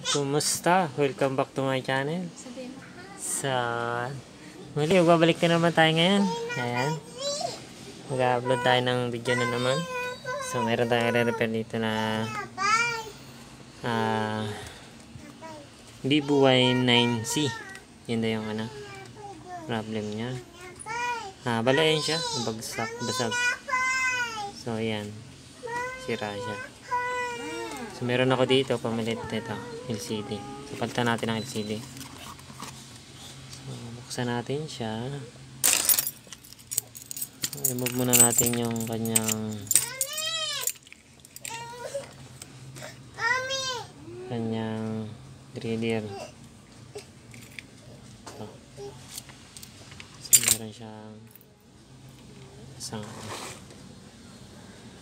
Kumusta? Welcome back to my channel. Sa muli, magbabalik na naman tayo ngayon. Ayan. Mag-upload tayo ng video na naman. So, meron tayong re-repair dito na ah BBY 9C. Yun na yung ano, problem niya. Ah, balayan siya. Bagsak, basag. So, ayan. Sira siya. So, meron ako dito, pamalit nito, LCD. So, palitan natin ang LCD. So, buksan natin siya. So, remove muna natin yung kanyang kanyang grinder. So, so meron siyang isang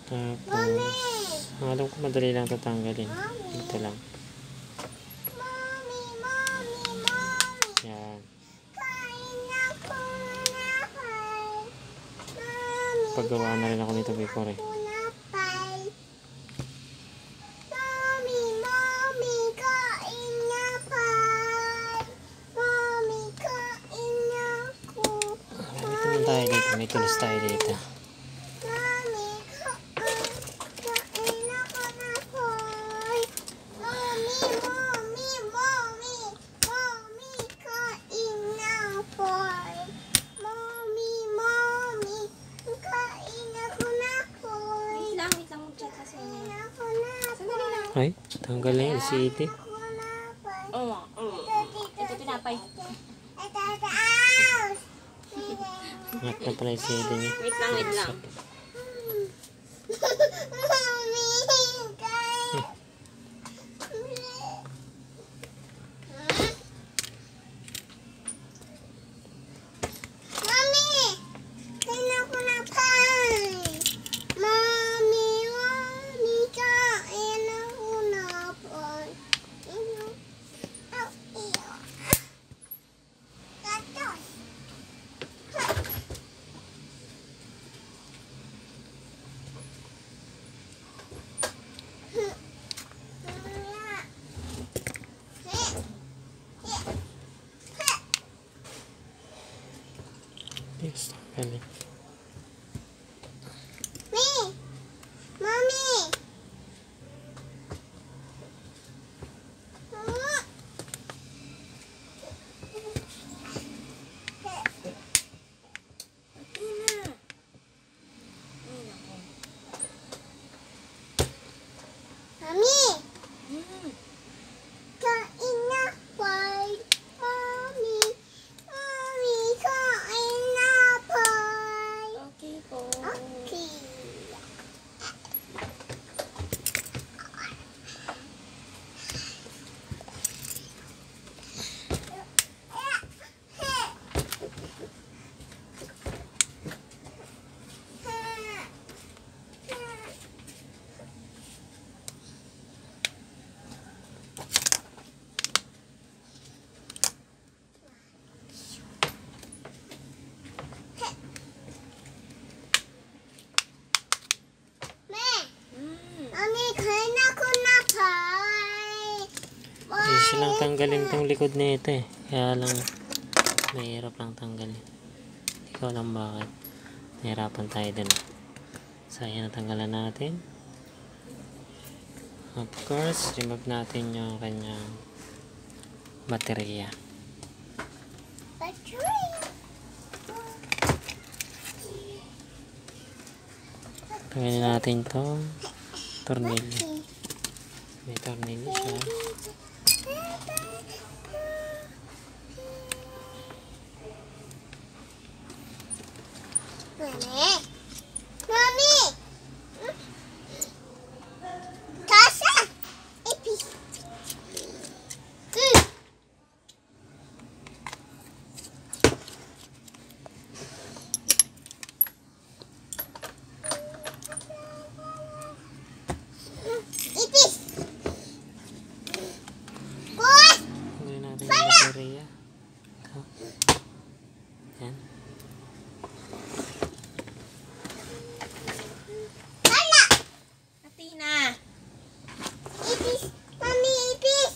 tapos alam ko madali lang tatanggalin ito lang paggawa na rin ako nito before eh dito naman tayo dito may tulos tayo dito Wait lang, wait lang. Mag-check kasi niya. Sandali lang. ay tanggal na yung LCD Oo. Ito tinapay. Angat na pala yung LCD niya Wait lang, wait lang. Andy. Silang tanggalin tong likod nito eh. Kaya lang, mahirap lang tanggalin. Hindi ko alam bakit. Nahirapan tayo dun. So, ayan, natanggalan natin. Of course, remove natin yung kanyang baterya. Battery. Tanggalin natin to tornilyo. May tornilyo siya. Mami, mami. Kasha, ipis. Mm. Ipis. Boy, Tanggalin natin yung baterya. Ito. Yan. wala. Atina. Ipis, mami, ipis.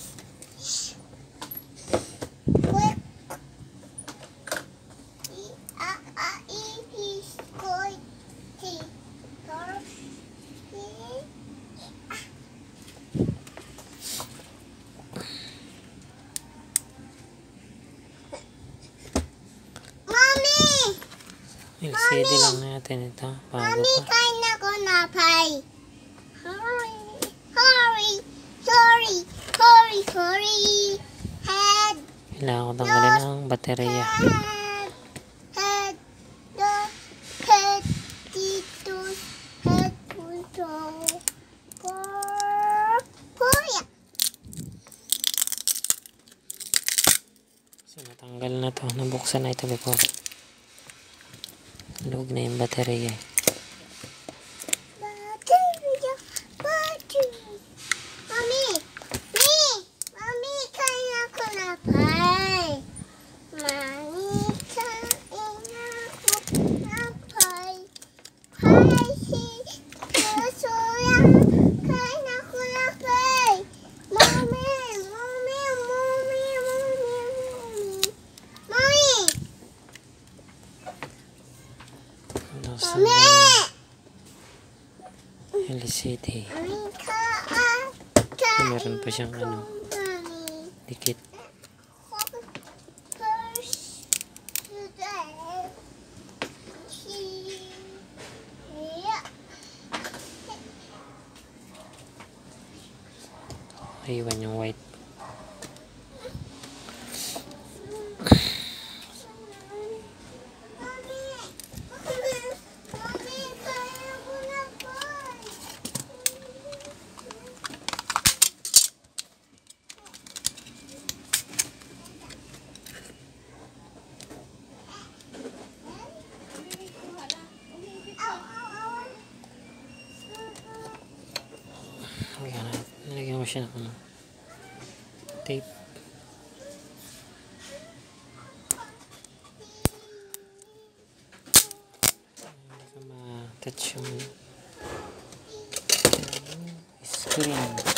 CD lang natin ito. Bago Mami, pa. kain na ko na pay. Hurry, hurry, sorry, hurry, hurry. Head, Kailangan ko tanggalin ang baterya. head, head, the head, dito, head, punto. Por, poya. So, natanggal na to. Nabuksan na ito before. Lug na yung baterya. eh. Baterya, battery. Mami, mi, mami, kain na ko na pay. Mami, kain na ko na pay. Pay si Kusuya, kain na ko na pay. Mami, mami, mami, mami, mami. Mami, Ano sa mami. LCD. Mami, kain. Kain. Meron pa siyang ano, dikit. Iwan yung white. Mami. Mami, kaya ko na po. Ow, ow, ow. Ayan, nilagyan ko siya ng ano, tape. Hindi ka ma-touch yung screen.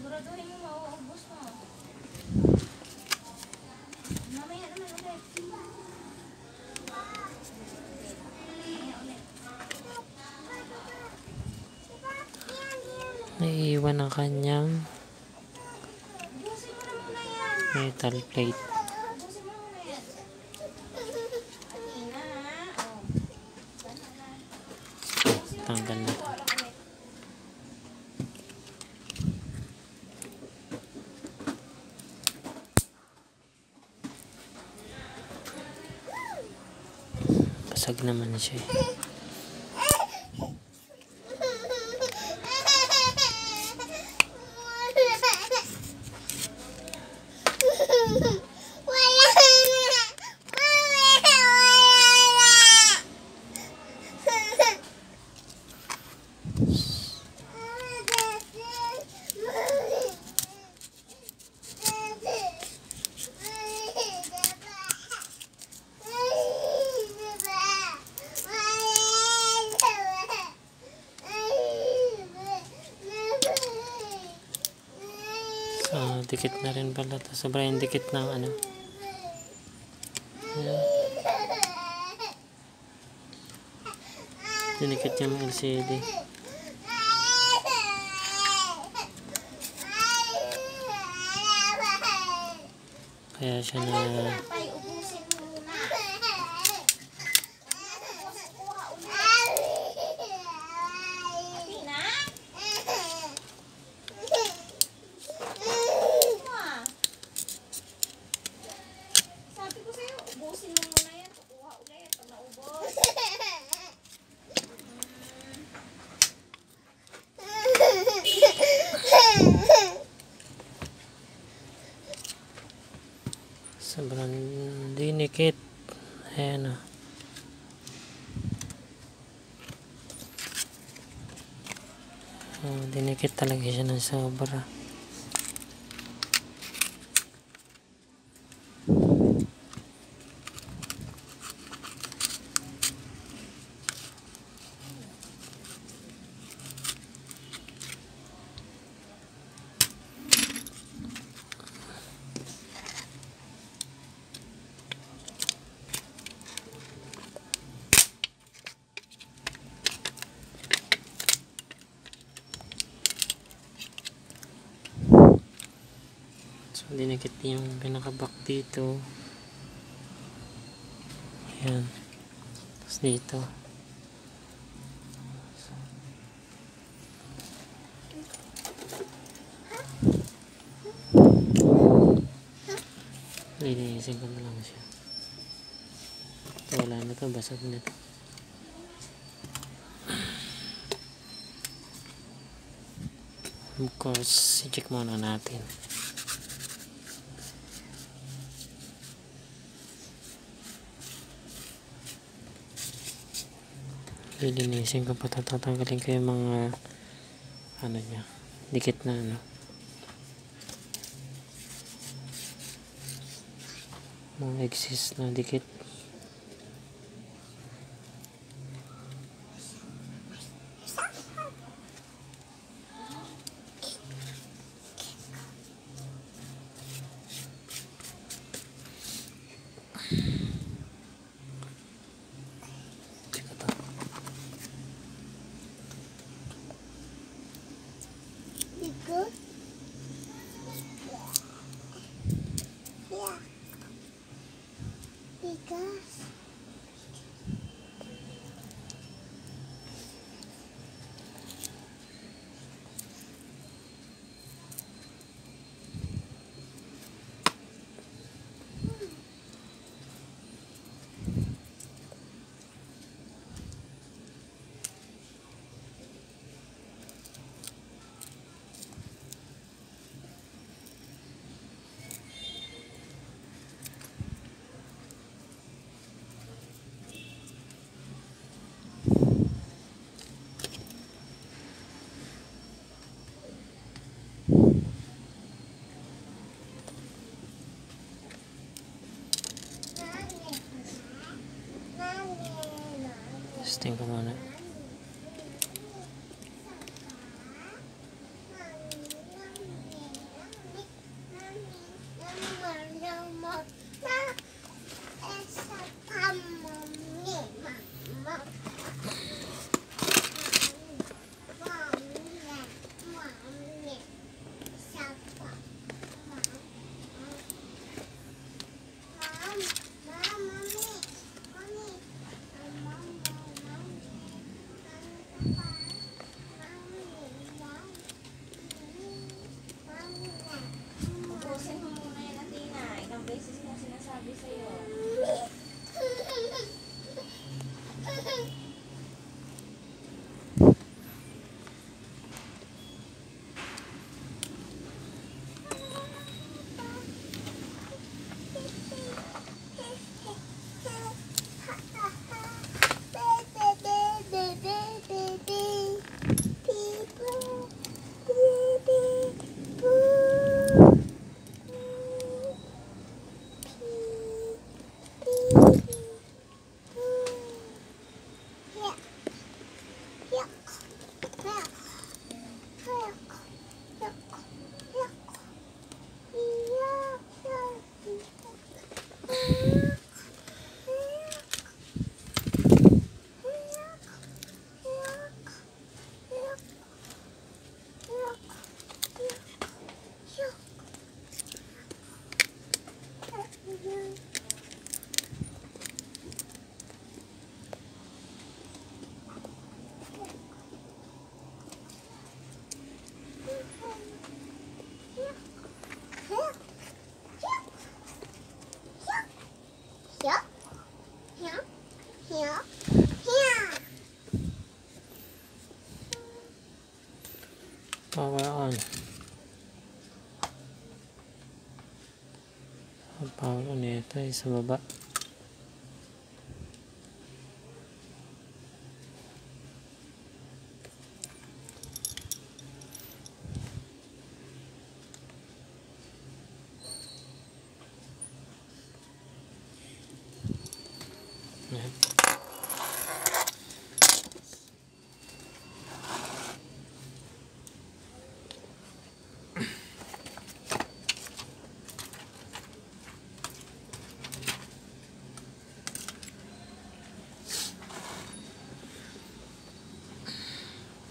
Siguraduhin mo mauubos mo. Mamaya naman ulit. Naiiwan ang kanyang metal plate. Tanggal na. to. Basag naman siya eh. Dikit na rin pala to. Sobrang dikit ng ano. Ayan. Dinikit yung LCD. Kaya siya na Pay, ubusin mo muna. Kuha ulit. Tina? Kuha. Sabi ko sa'yo, ubusin mo muna yan. Kuha ulit pag naubos. sobrang dinikit. Ayan o. Dinikit talaga siya ng sobra. Dinikit yung pinaka-back dito. Ayan. Tapos dito. Linisin ko na lang siya. Ito, wala na to. Basag na to. Of course, i-check muna natin. Lilinisin ko pa tatanggalin ko yung mga ano niya, dikit na ano. Mga exist na dikit. glass. Testing ko muna. Ubusin mo muna yan, Athena. Ilang beses ko sinasabi sa'yo. On ito ay sa baba. Ayan.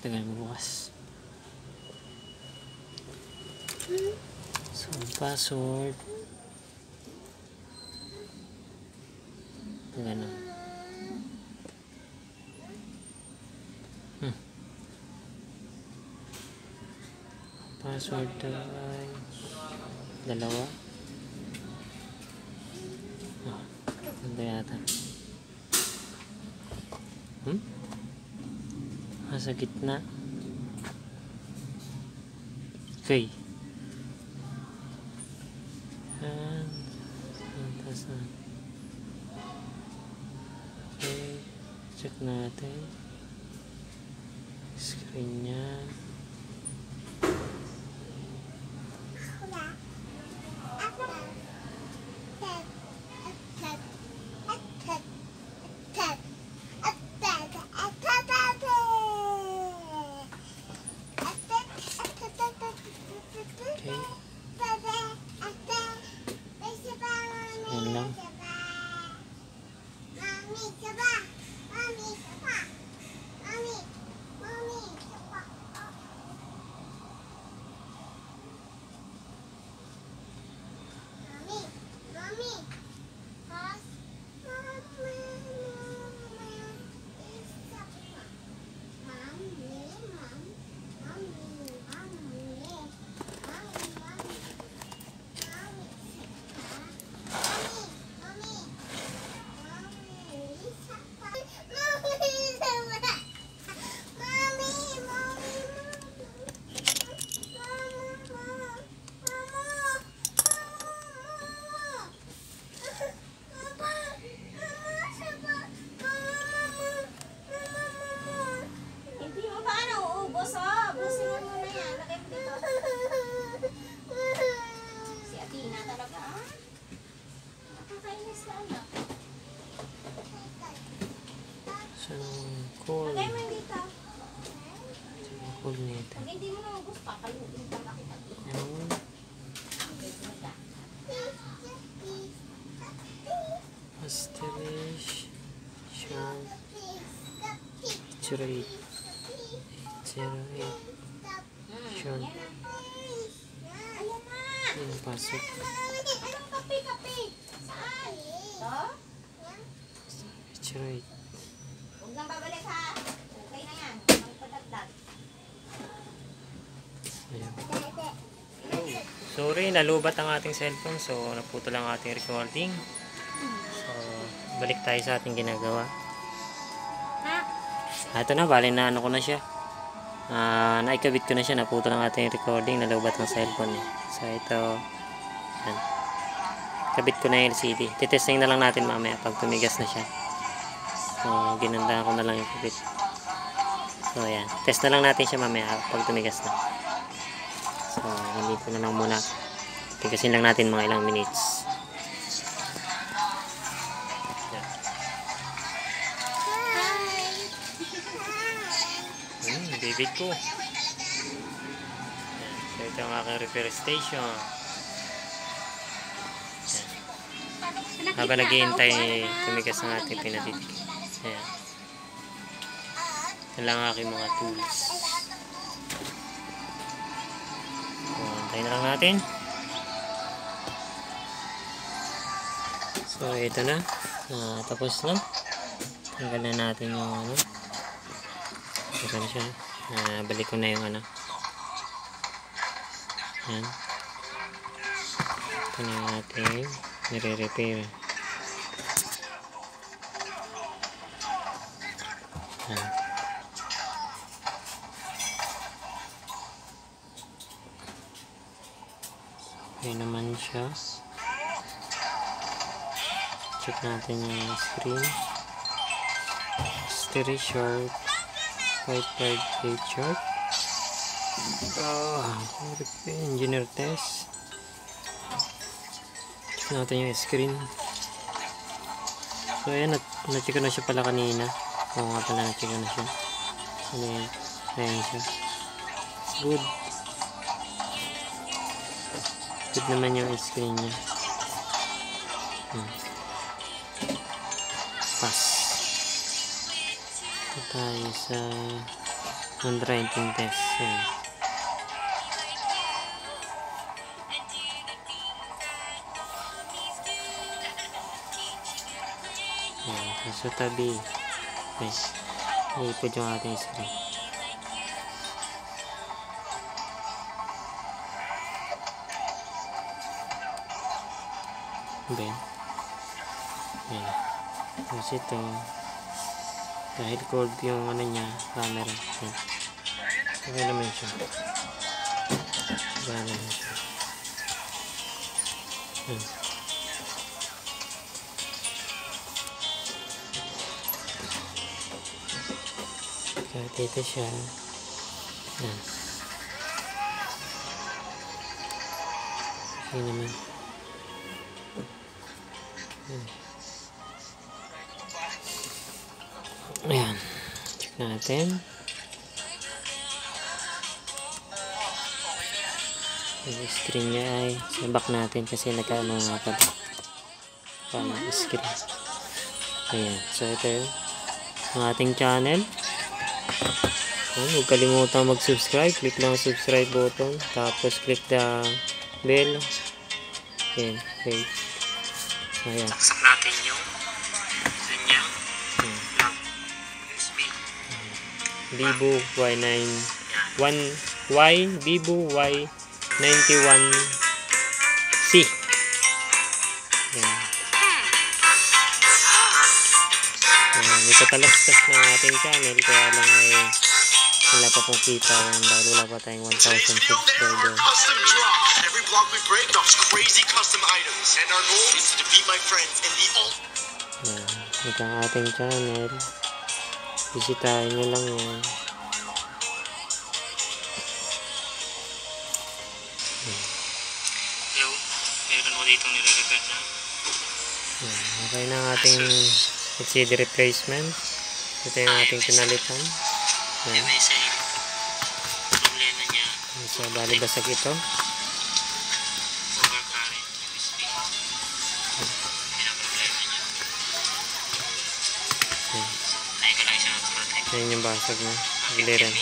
Tagal mo bukas. So, password. Ganun. Hmm. Password ay dalawa. Ah, ganda yata. Hmm? Nasa gitna. Okay. And, tapos na. Okay. Check natin. Screen niya. Okay. Yan lang. Mami, coba. Mami, coba. Mami, mami, coba. Mami, mami. Pas. Mami, mami. Isa pa. Mami, mami. Mami, mami. Mami, mami. Mami, Mami, mami. Mami, isa pa. Mami, isa pa. Mami, mami, Hindi mo paano uubos, oh. Busin mo muna yan. Lagay mo dito. Si Athena talaga, ah. Nakakainis na anak. So, cool. Lagay mo yung dito. Cool nito. Pag hindi mo naubos, pakaluin pa kita. Yan. Asterisk. Sharp. Zero eight. Zero eight. Sharp. Ayan na. Yung pasok. Eight. Huwag nang babalik ha. Okay na yan. Ayan. Sorry, nalubat ang ating cellphone. So, naputo lang ang ating recording. So, balik tayo sa ating ginagawa. Ah, Ito na, bali na ano ko na siya. Ah, naikabit ko na siya, naputo lang ating recording, nalubat ang cellphone eh. So ito, yan. Kabit ko na yung LCD. Titesting na lang natin mamaya pag tumigas na siya. So, ginanda ko na lang yung kabit. So, yan. Test na lang natin siya mamaya pag tumigas na. So, ko na lang muna. Tigasin lang natin mga ilang minutes. Baby ko. So, ito ang aking repair station. Yan. Habang naghihintay, tumigas ang ating pinatitik. Ayan. Yan lang ang aking mga tools. So, na lang natin. So, ito na. Ah, tapos na. Tanggal na natin yung ano. Ito na siya. Ah, balik ko na yung ano. Yan. Ito na yung ating nire-repair. Okay naman siya. Check natin yung screen. Stereo sharp. 558 sharp. Ah, engineer test. Check natin yung screen. So, ayan, nat na-check na siya pala kanina. Oo nga pala, na-check ko na siya. Ano yan? Ayan siya. Good. Good naman yung screen niya. Hmm. Pass. tayo sa handwriting test. so. Ayan. Sa tabi. Guys, iipod yung ating screen. Ben. Ben. Tapos ito. Dahil cold yung ano niya, camera. Okay naman siya. Wala naman siya. Yan. Kaya dito siya. Okay naman. Natin. Yung screen niya ay sabak natin kasi nagkaano nga pala. Paano screen. Ayan. So ito yun. Ang ating channel. Ayan, huwag kalimutang mag-subscribe. Click lang ang subscribe button. Tapos click the bell. Ayan. Okay. Ayan. Vivo Y9 1 Y Vivo Y91C. Ayan. Ayan, may katalastas ng ating channel kaya lang ay wala pa pong kita yan dahil wala pa tayong 1,000 Today's video, subscriber. Every block we break drops crazy custom items. And our goal is to defeat my friends in the ult. Ito ang ating channel. Bisitahin nyo lang yan. Hello, meron ko dito nire-repair na. Okay na ang ating LCD replacement. Ito yung ating pinalitan. MSA. Problema niya, So, bali basag ito. Ayan yung basag niya. Giliran.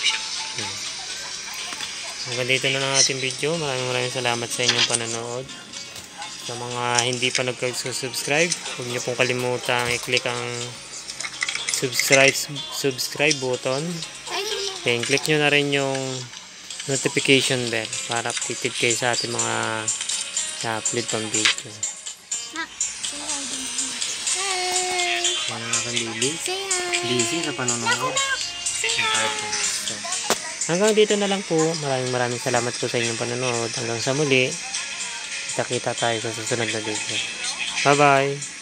Siya Hanggang dito na lang ating video. Maraming maraming salamat sa inyong panonood. Sa mga hindi pa nagka-subscribe, huwag niyo pong kalimutan i-click ang subscribe subscribe button. Then click nyo na rin yung notification bell para updated kayo sa ating mga upload pang video. Hi! Busy sa panonood. So, hanggang dito na lang po. Maraming maraming salamat po sa inyong panonood. Hanggang sa muli. Kita-kita tayo sa susunod na video. Bye-bye!